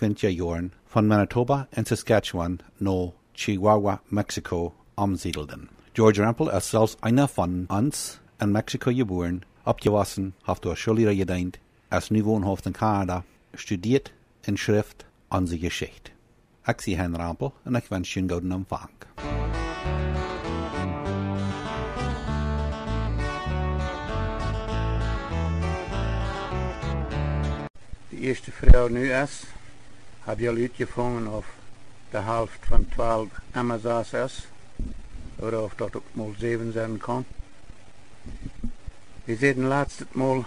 Jorn von Manitoba en Saskatchewan no Chihuahua, Mexico omziedelden. George Rampel is zelfs een van ons in Mexico geboren, opgewassen, heeft door scholieren gediend, als nu woonhoofd in Canada, studiert in schrift onze geschicht. Ik zie Hen Rampel en ik wens je een gouden ontvang. De eerste vrouw nu is habe ich uitgevangen auf der Hälfte von 12 Amazas ist, oder auf dort auch mal 7 sein kann. Wir sehen letztes Mal,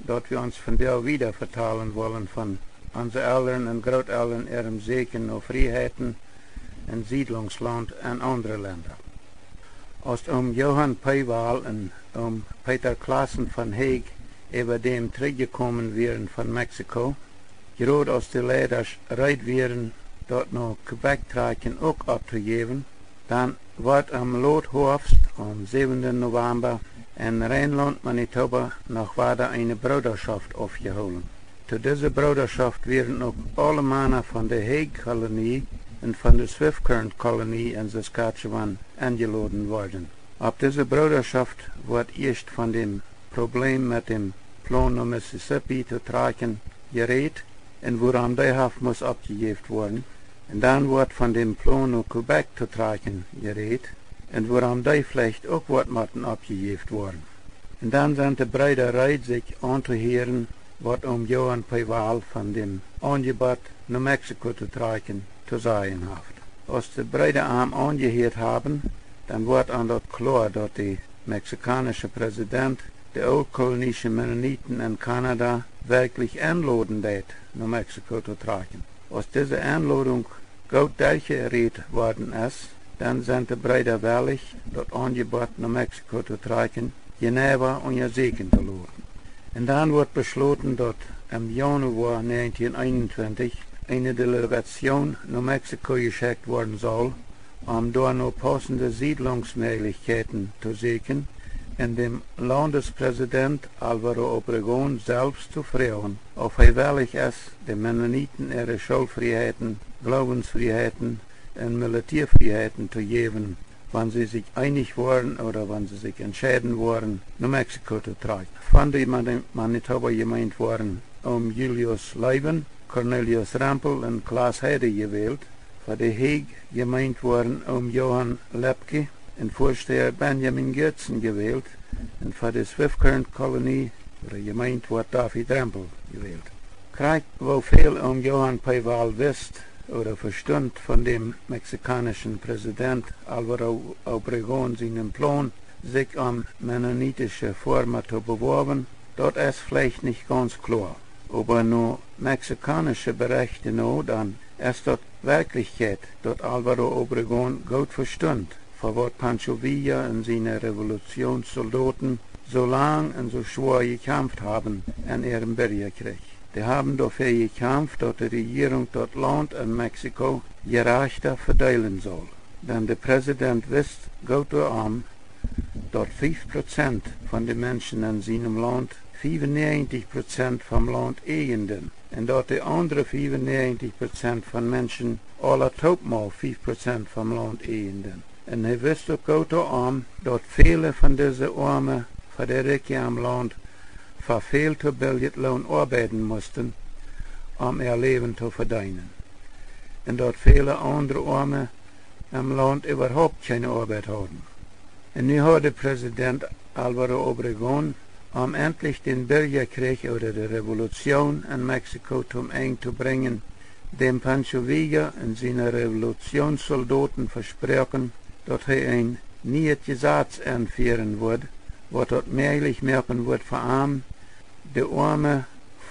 dass wir uns von der wieder vertalen wollen von unseren Eltern und Großeltern ihrem Segen auf Freiheiten in Siedlungsland und andere Länder. Als um Johann Peiwal und um Peter Klassen von Heeg über dem zurückgekommen wären von Mexiko, gerade als die Leiders reit wären, dort noch Quebec tragen auch abzugeben, dann wird am Lothorst am 7. November in Rheinland, Manitoba, noch weiter eine Bruderschaft aufgeholt. Zu dieser Bruderschaft werden auch alle Männer von der Hague-Kolonie und von der Swift-Current-Kolonie in Saskatchewan eingeladen worden. Ab dieser Bruderschaft wird erst von dem Problem mit dem Plan nach Mississippi zu tragen geredet und der Haft muss abgegeben werden. Und dann wird von dem Plan nach Quebec zu tragen geredet und woran die vielleicht auch wird müssen abgegeben worden. Und dann sind die Brüder bereit, sich anzuhören, was um Johann Peiwal von dem Angebot nach Mexiko zu tragen zu sein hat. Als die Brüder am angehört haben, dann wird an dort klar, dass der mexikanische Präsident der urkolonischen Mennoniten in Kanada wirklich anloden wird, nach Mexiko zu tragen. Aus dieser Einladung gut Deiche worden is, dann sind die Breiter wellig, dort angebot nach Mexiko zu tragen, Geneva und je Segen zu laden. Und dann wird beschlossen, dort im Januar 1921 eine Delegation nach Mexiko geschickt worden soll, um dort noch passende Siedlungsmöglichkeiten zu sehen und dem Landespräsident Alvaro Obregón selbst zu ob er willig ist, den Mennoniten ihre Schulfreiheiten, Glaubensfreiheiten und Militärfreiheiten zu geben, wann sie sich einig waren oder wann sie sich entscheiden waren, nach Mexiko zu tragen. Von den Manitoba gemeint waren um Julius Leiben, Cornelius Rampel und Klaas Heide gewählt, für die Hague gemeint waren um Johann Lepke und Vorsteher Benjamin Götzen gewählt und für die Swift-Current-Kolonie oder gemeint wird David Rampel gewählt. Krieg, wo viel um Johann Peiwal wisst, oder verstund von dem mexikanischen Präsident Alvaro Obregón seinen Plan, sich am mennonitische Form zu beworben, dort ist vielleicht nicht ganz klar. Aber nur mexikanische Berichte nur, dann ist dort Wirklichkeit, dort Alvaro Obregón gut verstund, vor was Pancho Villa und seine Revolutionssoldaten so lang und so schwer gekämpft haben in ihrem Bürgerkrieg. Die haben dafür gekämpft, dass die Regierung dort Land in Mexiko gerechter verteilen soll. Denn der Präsident wisst gut arm, dass 5% von den Menschen in seinem Land 95% vom Land eigenden und dass die anderen 95% von Menschen alle topmal 5% vom Land eigenden. Und er wisst auch gut arm, dass viele von diesen Armen Frederike am Land verfehlte Biljetlohn arbeiten mussten, um ihr Leben zu verdienen. Und dort viele andere Arme im Land überhaupt keine Arbeit haben. Und nu hat der Präsident Alvaro Obregón, um endlich den Bürgerkrieg oder die Revolution in Mexiko zum Ende zu bringen, dem Pancho Villa und seine Revolutionssoldaten versprochen, dass er ein neues Gesetz einführen wird, was dort möglich machen wird für arm, die arme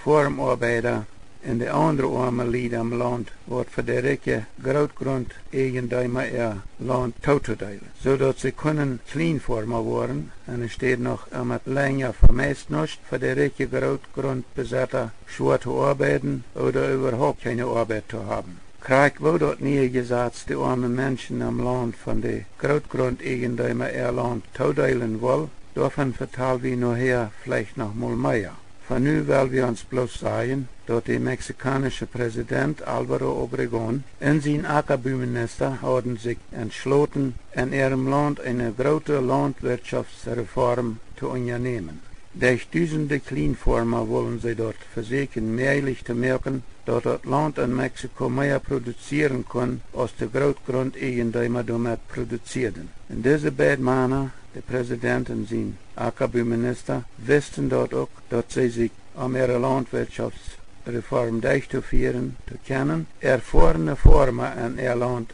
Formarbeiter en de andere arme lieden am Land wordt voor de rijke grootgrond eigendommer ihr Land toeterdelen. Zodat ze kunnen kleinvormer worden en er steht noch immer länger vermeist nicht für de rijke grootgrondbezitter schwer zu arbeiten oder überhaupt keine Arbeit zu haben. Krieg wo dort nie gesagt, die arme Menschen am Land von de Grootgrond-Eigentümer ihr Land toedelen will, davon vertalen wir nur her vielleicht noch mal mehr. Von nu will wir uns bloß sagen, dort der mexikanische Präsident Alvaro Obregón und sein Ackerbauminister haben sich entschlossen, in ihrem Land eine große Landwirtschaftsreform zu unternehmen. Duizenden Kleinfarmer wollen sie dort versuchen, möglich zu machen, dass das Land in Mexiko mehr produzieren kann, als die Großgrundeigentümer damit produzieren. In diese beiden Männer, der Präsident und sein Ackerbauminister, wussten dort auch, dass sie sich um ihre Landwirtschaftsreform durchzuführen zu können, erfahrene Farmer in ihr Land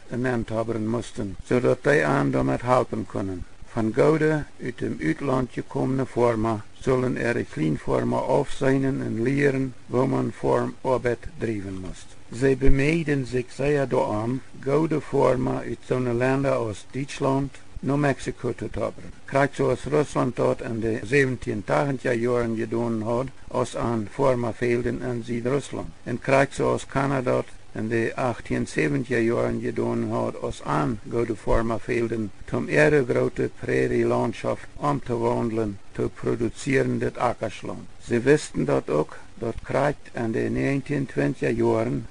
haben mussten, sodass die an damit helfen können. Van Gouda uit dem Uitland gekommene Forma sollen er ihre Klinforma aufseinen und lehren, wo man Form Arbeit driven muss. Sie bemeiden sich sehr daran, gute Forma in so einer Länder aus Deutschland, nur Mexiko zu tabern. Gerade so Russland dort in den 17. Tagen Jahren gedohnt hat, aus an Forma fehlten in Süd-Russland. Und gerade so Kanada in de 1870 Jahren jar joren gedon hout aus arn go to forma fielden tom ere groote preeri landshaft am to rondland to produzieren det akarsland sie westen dort ok dort kreit in de 1920 jaren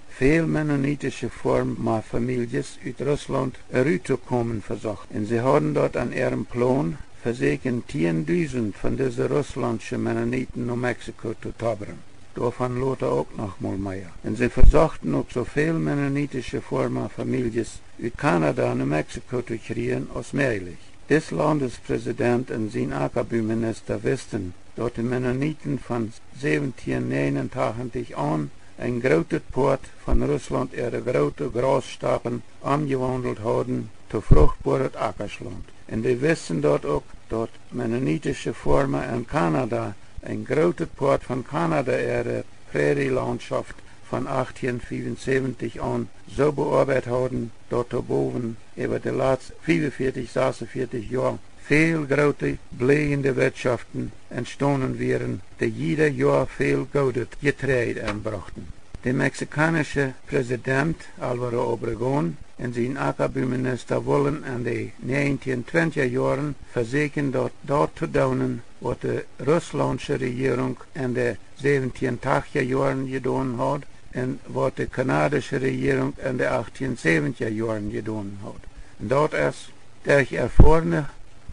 mennonitische form ma Families uit russland er u to kommen versocht in sie horden dort an ihrem plon versegen tiendüsen von de russlandische meneniten no mexiko to tabern taberen. Davon Lothar auch noch mal mehr. Und sie versuchten auch so viel mennonitische Forma-Families aus Kanada und Mexiko zu kriegen als möglich. Des Landespräsident und sein Ackerbauminister wussten, dass die Mennoniten von 1789 an ein großes Port von Russland ihre große Großstappen angewandelt haben zu fruchtbares Ackersland. Und die wissen dort auch, dass mennonitische Formen in Kanada een grote poort van Kanada ihre Prärielandschaft von 1875 an so bearbeitet haben, dort boven über die letzten 45, 46 Jahre viel große bleibende Wirtschaften entstanden wären, die jeder Jahr viel Gutes Getreide anbrachten. Der mexikanische Präsident Alvaro Obregón und sein Ackerbauminister wollen in den 1920er Jahren versuchen, dort, dort zu daunen, wat de Russische regering in de 17 tachtiger jaren gedaan had en wat de Canadese regering in de 1870 jaren gedaan had. En dat is de ervorene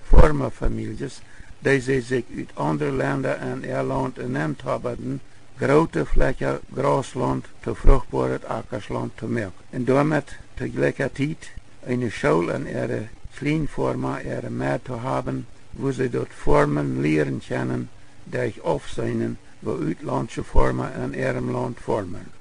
vormen families die zich uit andere landen en Ierland ernemd hebben grote vlekken grasland te vruchtbaar het akkersland te melken. En daarmee tegelijkertijd een school en een klein vormen er meer te hebben wo sie dort Formen lehren können, durch Aufsehen, wo uitlandse Formen in ihrem Land formen.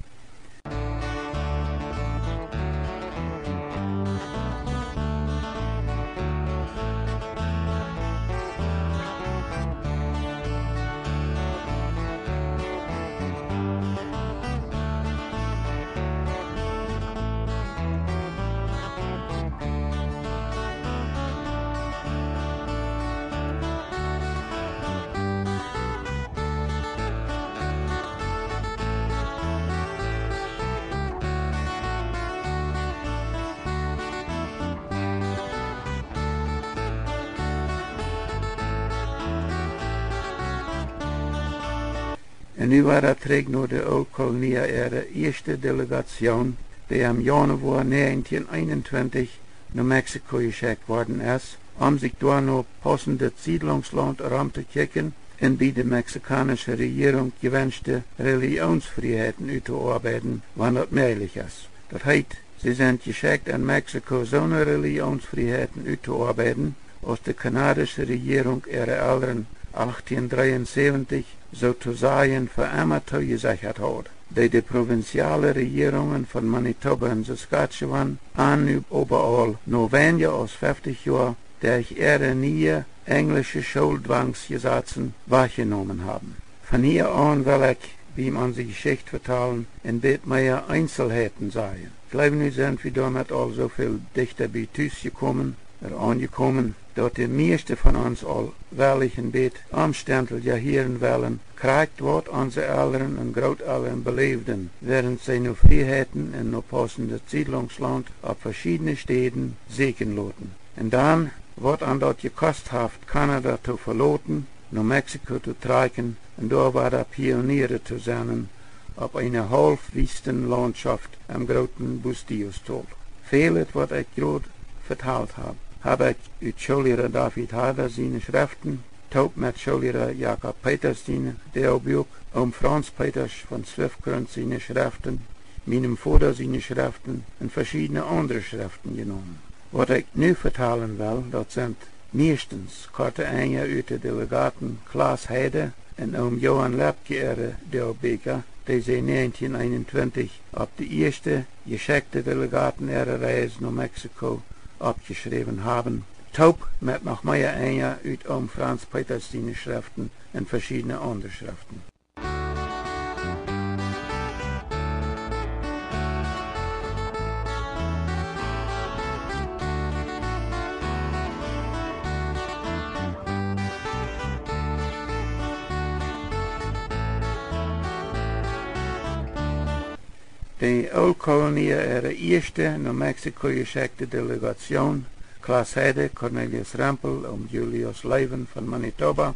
En nu war dat trek naar de Old-Kolonia era eerste delegatie die am januar 1921 naar Mexiko geschickt worden is, om sich door naar passende Siedlungsland rond te kijken en bij de Mexikanische regering gewenste Religionsvrijheden uit te arbeiden, wanneer het mogelijk is. Dat heißt, sie sind geschickt in Mexiko zo'n Religionsvrijheden uit te arbeiden, als de Kanadische Regierung ihre er anderen 1873 sozusagen für immer zugesichert hat, die die provinziale Regierungen von Manitoba und Saskatchewan an überall nur weniger als 50 Jahre durch ihre nie englische Schuldzwangsgesetze wahrgenommen haben. Von hier an will ich, wie man die Geschichte vertalen, ein bisschen mehr Einzelheiten. Ich glaube, wir sind wir damit all so viel dichter bei gekommen, er angekommen, dort der meiste von uns all wahrlichen Bett am Stempel ja hier in Wellen, kreigt wort onze Älteren und Grotälteren beleefden, während sie nur Freiheiten in nur passende Siedlungsland auf verschiedene Städten segen loten. Und dann wort an dort gekosthaft Kanada zu verloten, nur Mexiko zu treiken, und dort war da Pioniere zu sein, auf einer halbwiesten Landschaft am großen Bustiustol. Fehlet wort ich groß vertraut haben. Habe ich Schulere David Harder seine Schriften, taub mit Schulere Jakob Peters seine Deobuch, um Franz Peters von Swiftgrund seine Schriften, meinem Vater seine Schriften und verschiedene andere Schriften genommen. Was ich nu vertalen will, dat sind meestens korte einde uit de delegaten Klaas Heide en oom Johan Lepke der Beker, die sie 1921 op de eerste geschickte delegaten ihre reis naar Mexico abgeschrieben haben. Taub mit noch mehr einde uit oom Franz Peters Schriften und verschiedene andere. De Oldkolonie ihre erste New Mexico geschickte Delegation, Klaas Heide, Cornelius Rampel und Julius Leuven von Manitoba,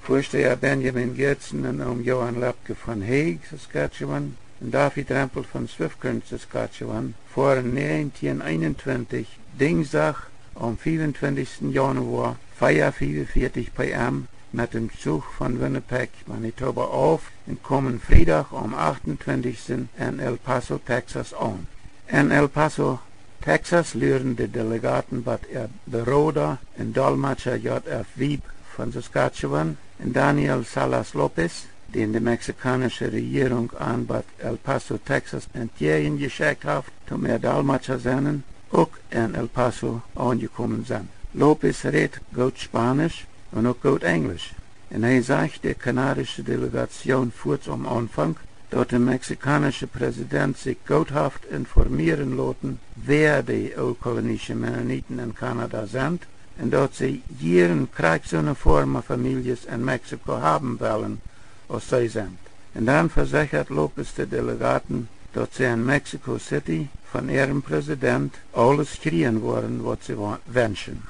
Vorsteher Benjamin Gertzen und Johann Lapke von Hague, Saskatchewan, und David Rampel von Swiftcurrent, Saskatchewan, fuhren 1921 Dienstag am 24. Januar, Feier 44 pm met dem Zug von Winnipeg, Manitoba auf und kommen Freitag am 28. in El Paso, Texas an. In El Paso, Texas lehren die Delegaten, was er Beroda und Dolmetscher J.F. Wieb von Saskatchewan und Daniel Salas Lopez, den die mexikanische Regierung an Bad El Paso, Texas entgegen geschickt hat, um er Dolmetscher sein, auch in El Paso angekommen sind. Lopez redet gut Spanisch und auch gut Englisch. Und er sagt, die kanadische Delegation fuhrt am Anfang, dort der mexikanische Präsident sich gotthaft informieren lassen, wer die oldkolonischen Mennoniten in Kanada sind, und dort sie ihren Kriegsuniformen Familien in Mexiko haben wollen, als sie sind. Und dann versichert Lopez die Delegaten, dort sie in Mexico City von ihrem Präsident alles kriegen wollen, was sie wünschen.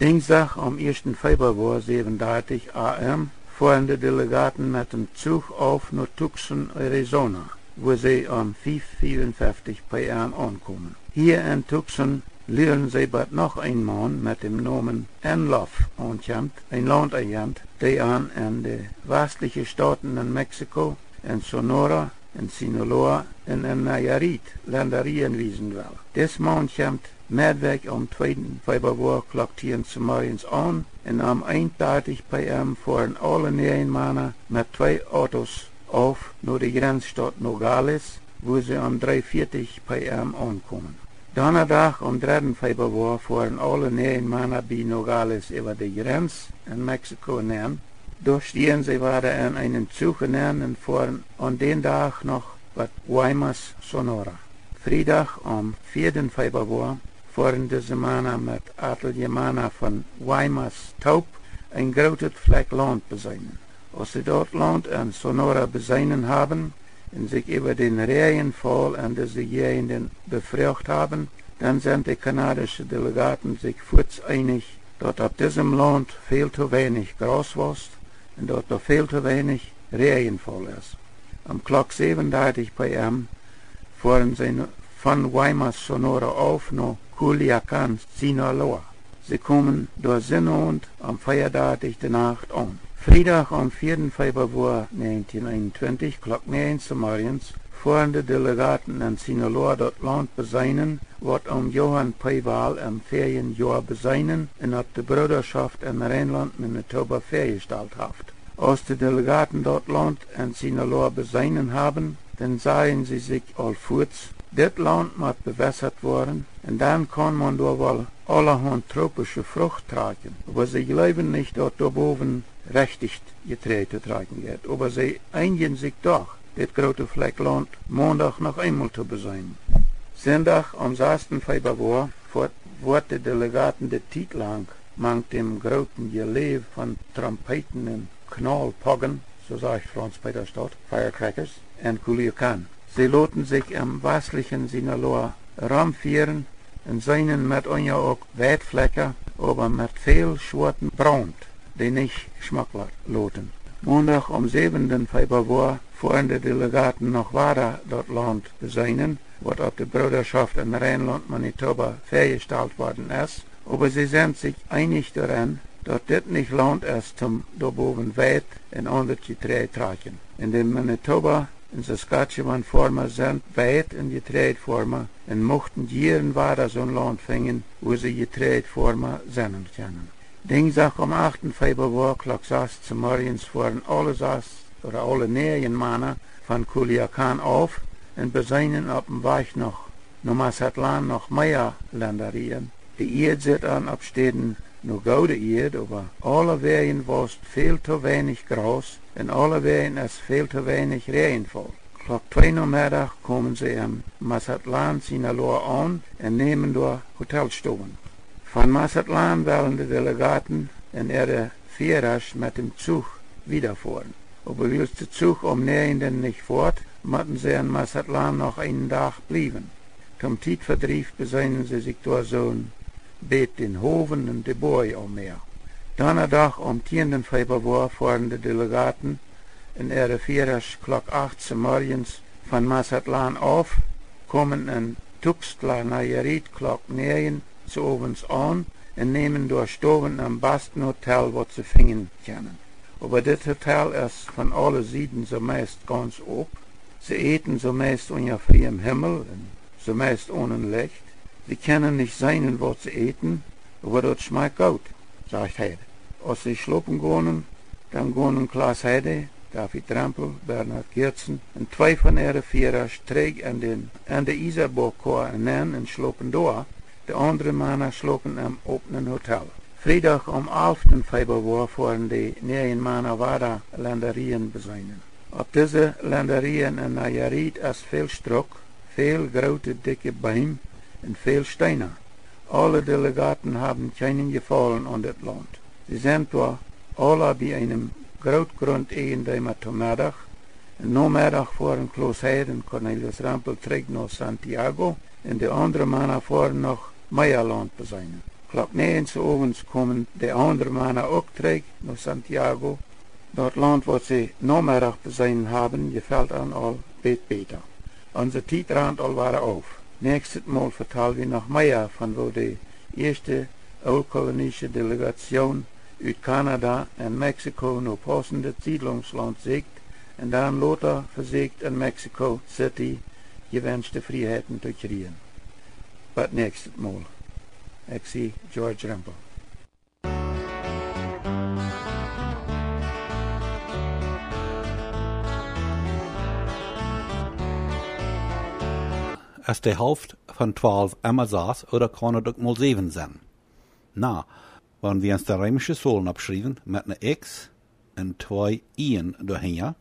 Dienstag am 1. Februar 37 am fuhren die Delegaten mit dem Zug auf nach Tucson, Arizona, wo sie um 5.54 pm ankommen. Hier in Tucson lernen sie bald noch ein Mann mit dem Namen Enloff ankommt, ein Landagent, der an in die westlichen Staaten in Mexiko, in Sonora, in Sinaloa und in Nayarit Ländereien wiesen will. Des Mann kommt Medweg am 2. Februar klokken zu morgens an en am 31 pm fuhren alle negen mannen met twee auto's auf naar de grensstad Nogales, wo sie am 3.40 pm ankommen. Donnerdag am 3. Februar fuhren alle negen mannen bei Nogales über die Grenz in Mexiko nähen. Durchstehen sie waren in einen Zug und fuhren an den Tag noch Bad Guaymas, Sonora. Freitag am 4. Februar vorende Semana met Ateljemana van Guaymas Taub een groot vlek land bezijnen. Als ze dat land en Sonora bezijnen hebben en zich über den Regenfall en de gegenden befragt haben, dann sind die kanadische Delegaten sich kurz einig, dass auf diesem Land viel zu wenig Gras wächst und dass da viel zu wenig Regenfall ist. Am Klock 37 pm fuhren sie von Guaymas Sonora auf nach Culiacan, Sinaloa. Sie kommen durch Sinnhund am Feiertag der Nacht an. Freitag am 4. Februar 1921, Klock 9 morgens, fuhren die Delegaten in Sinaloa das Land beseinen, wat um Johann Peiwahl im Ferienjahr beseinen und hat die Bruderschaft in Rheinland Manitoba vergestellt haft. Als die Delegaten dort Land in Sinaloa beseinen haben, dann sahen sie sich allfurz Dit land moet bewässert worden und dann kann man da wohl allerhand tropische Frucht tragen. Aber sie glauben nicht, dass da oben richtig getreten tragen wird. Aber sie einigen sich doch, das große Fleckland Montag noch einmal zu besein. Sonntag am 6. Februar wurde Delegaten der Tiet lang mang dem großen Gelev von Trompeten und Knallpoggen, so sagt Franz Peter Stott, Firecrackers, und Kuliakan. Sie loten sich im westlichen Sinaloa ramfieren und seinen mit onja auch Weitflecken, aber mit viel schwarzen Brand, die nicht geschmacklich loten. Montag um 7. Februar fuhren die Delegaten noch weiter dort Land beseinen, wat op de Bruderschaft in Rheinland Manitoba vergestalt worden ist. Aber sie sind sich einig daran, dass dit nicht Land ist zum daarboven weit en onder te tragen. In de Manitoba in Saskatchewan vormen sind weit in getreidvormen en mochten jaren weiter zo'n land vingen wo sie getreidvormen zijn können. Denk sag am 8. Februar klok saß zum Morgens fuhren alle saß oder alle näheren Männer von Kuliakan auf und beseinen auf dem Weich noch. Nur Masatlan noch mehr Länderien. Die Erd sieht an abstehen nur gode Erd, aber alle Wehen warst viel zu wenig groß und alle Wehen es viel zu wenig rehenvoll. Klok 2 Uhr Mittag kommen sie am Masatlan Sinaloa an und nehmen dort Hotelstuben. Van Mazatlan willen de delegaten en ihre Vierers mit dem Zug wiederfahren. Aber will der Zug um Nähenden nicht fort, müssen sie in Mazatlan noch einen Tag bleiben. Zum Tietverdrief besinnen sie sich durch so ein Beet den Hoven und de Boy umher. Donnerdag om 10 februar fuhren de delegaten in ihre Vierers klok 8 morgens van Mazatlan auf, kommen in Tuxtla Nayarit klok 9 zu ovens aan en nemen door stoven am besten Hotel wat ze vingen können. Aber dit Hotel ist von alle Seiten so meist ganz op. Sie eten so meist unter freiem Himmel und so meist ohne Licht. Sie können nicht sein, was sie eten, aber das schmeckt gut, sagt Heide. Als sie schlupen gehen, dann gehen Klaas Heide, David Trampel, Bernhard Geertsen en twee van ihre Vierers träg an den an de Isarburgchor en en schlopen door. Der andere Mann schlug in einem offenen Hotel. Freitag um 11. Februar fuhren die neuen Manawada Länderien beseinen. Ob diese Länderien in Nayarit als viel Strock, viel graute dicke Bäume und viel Steine. Alle Delegaten haben keinen gefallen an das Land. Sie sind zwar alle bei einem Grautgrund in dem Atomadag, und nur Mittag fuhren Klaus Heiden Cornelius Rampel zurück nach Santiago, und die andere Männer fuhren noch Meierland zu sein. Klap nehens ovens kommen der andere Männer auch trägt nach Santiago. Dort Land, wo sie noch mehr auf sein haben, gefällt an all bet beter. Unser Tietrand all war auf. Nächstes Mal vertal wir nach Meier, von wo die erste oldkolonische Delegation uit Kanada en Mexiko no passende Siedlungsland siegt en dan loter verziekt in Mexico City gewünschte Freiheiten zu kriegen. Wat next. Ik zie George Rempel. Als de helft van twaalf Amazas oder kan het ook mal zeven zijn. Na, wann wir uns der römische Sohlen abschrieben, mit einer X und zwei Ien dahinter,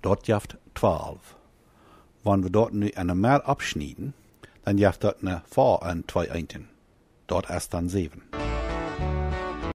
dort jaft 12. Wenn wir dort nu eine mehr abschneiden, dann jaft dort eine V und zwei Einten. Dort erst dann 7.